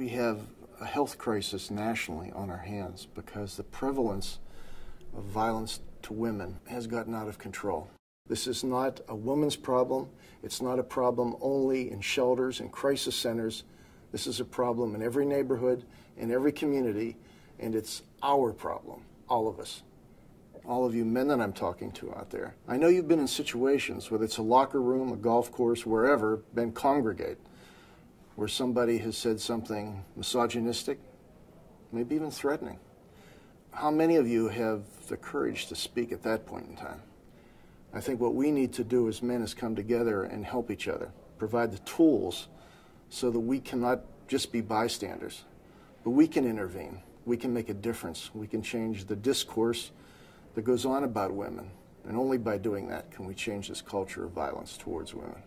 we have a health crisis nationally on our hands because the prevalence of violence to women has gotten out of control. This is not a woman's problem. It's not a problem only in shelters and crisis centers. This is a problem in every neighborhood, in every community, and it's our problem, all of us. All of you men that I'm talking to out there. I know you've been in situations, whether it's a locker room, a golf course, wherever, been congregate, where somebody has said something misogynistic, maybe even threatening. How many of you have the courage to speak at that point in time? I think what we need to do as men is come together and help each other, provide the tools so that we cannot just be bystanders, but we can intervene. We can make a difference. We can change the discourse that goes on about women. And only by doing that can we change this culture of violence towards women.